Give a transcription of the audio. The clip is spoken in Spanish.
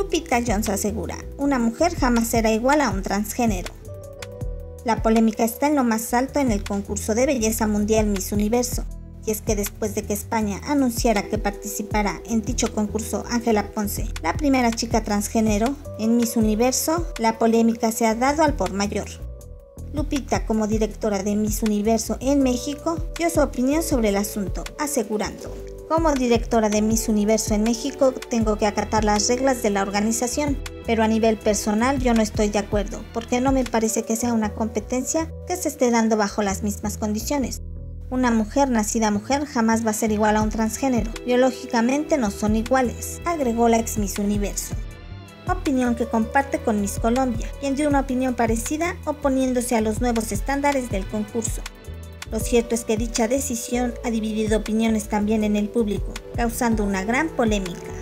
Lupita Jones asegura, una mujer jamás será igual a un transgénero. La polémica está en lo más alto en el concurso de belleza mundial Miss Universo, y es que después de que España anunciara que participará en dicho concurso Ángela Ponce, la primera chica transgénero en Miss Universo, la polémica se ha dado al por mayor. Lupita, como directora de Miss Universo en México, dio su opinión sobre el asunto, asegurando, como directora de Miss Universo en México tengo que acatar las reglas de la organización, pero a nivel personal yo no estoy de acuerdo, porque no me parece que sea una competencia que se esté dando bajo las mismas condiciones. Una mujer nacida mujer jamás va a ser igual a un transgénero. Biológicamente no son iguales, agregó la ex Miss Universo. Opinión que comparte con Miss Colombia, quien dio una opinión parecida oponiéndose a los nuevos estándares del concurso. Lo cierto es que dicha decisión ha dividido opiniones también en el público, causando una gran polémica.